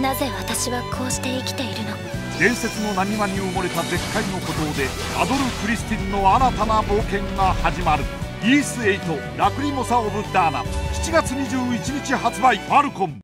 なぜ私はこうして生きているの？伝説の波間に埋もれた絶海の孤島でアドル・クリスティンの新たな冒険が始まる。イース8ラクリモサ・オブ・ダーナ。7月21日発売ファルコン。